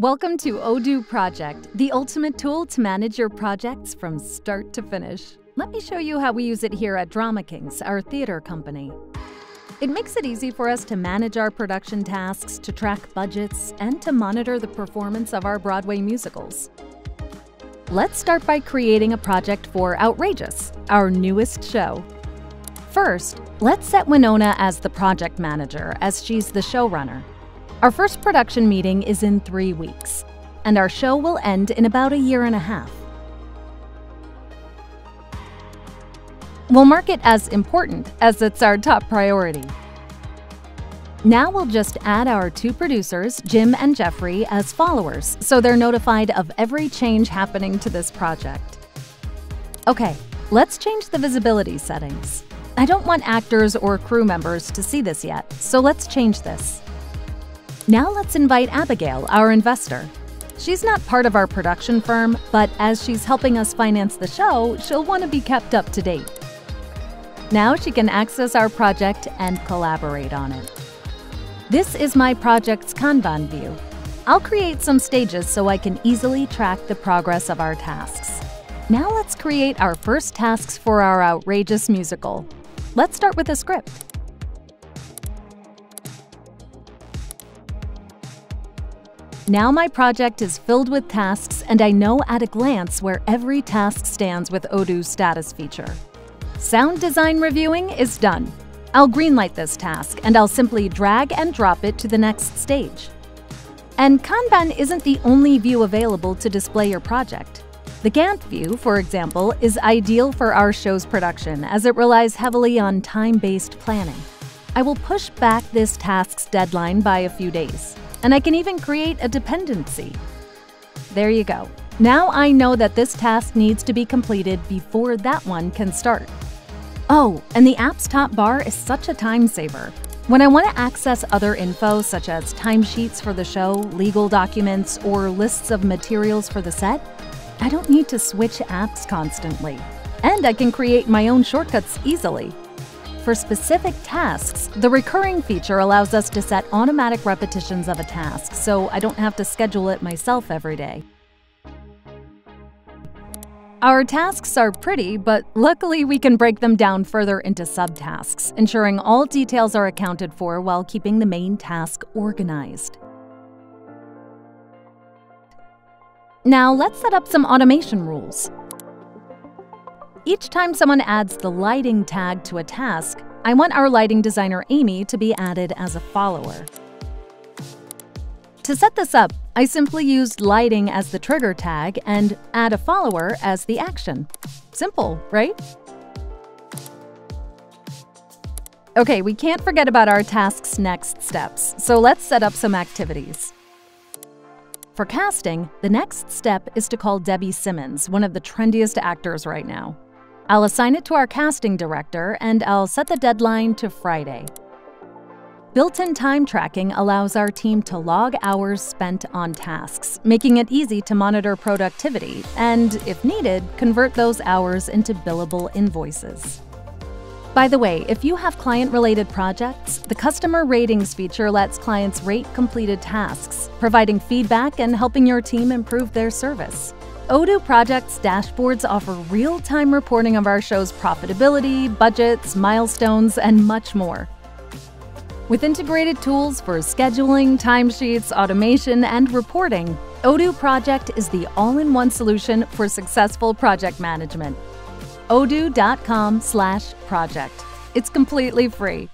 Welcome to Odoo Project, the ultimate tool to manage your projects from start to finish. Let me show you how we use it here at Drama Kings, our theater company. It makes it easy for us to manage our production tasks, to track budgets, and to monitor the performance of our Broadway musicals. Let's start by creating a project for Outrageous, our newest show. First, let's set Winona as the project manager, as she's the showrunner. Our first production meeting is in three weeks, and our show will end in about a year and a half. We'll mark it as important, as it's our top priority. Now we'll just add our two producers, Jim and Jeffrey, as followers, so they're notified of every change happening to this project. Okay, let's change the visibility settings. I don't want actors or crew members to see this yet, so let's change this. Now let's invite Abigail, our investor. She's not part of our production firm, but as she's helping us finance the show, she'll want to be kept up to date. Now she can access our project and collaborate on it. This is my project's Kanban view. I'll create some stages so I can easily track the progress of our tasks. Now let's create our first tasks for our outrageous musical. Let's start with a script. Now my project is filled with tasks and I know at a glance where every task stands with Odoo's status feature. Sound design reviewing is done. I'll greenlight this task and I'll simply drag and drop it to the next stage. And Kanban isn't the only view available to display your project. The Gantt view, for example, is ideal for our show's production as it relies heavily on time-based planning. I will push back this task's deadline by a few days and I can even create a dependency. There you go. Now I know that this task needs to be completed before that one can start. Oh, and the app's top bar is such a time saver. When I want to access other info such as timesheets for the show, legal documents, or lists of materials for the set, I don't need to switch apps constantly. And I can create my own shortcuts easily. For specific tasks, the recurring feature allows us to set automatic repetitions of a task, so I don't have to schedule it myself every day. Our tasks are pretty, but luckily we can break them down further into subtasks, ensuring all details are accounted for while keeping the main task organized. Now let's set up some automation rules. Each time someone adds the lighting tag to a task, I want our lighting designer Amy to be added as a follower. To set this up, I simply used lighting as the trigger tag and add a follower as the action. Simple, right? Okay, we can't forget about our task's next steps, so let's set up some activities. For casting, the next step is to call Debbie Simmons, one of the trendiest actors right now. I'll assign it to our casting director and I'll set the deadline to Friday. Built-in time tracking allows our team to log hours spent on tasks, making it easy to monitor productivity and, if needed, convert those hours into billable invoices. By the way, if you have client-related projects, the Customer Ratings feature lets clients rate completed tasks, providing feedback and helping your team improve their service. Odoo Project's dashboards offer real-time reporting of our show's profitability, budgets, milestones, and much more. With integrated tools for scheduling, timesheets, automation, and reporting, Odoo Project is the all-in-one solution for successful project management. odoo.com/project. It's completely free.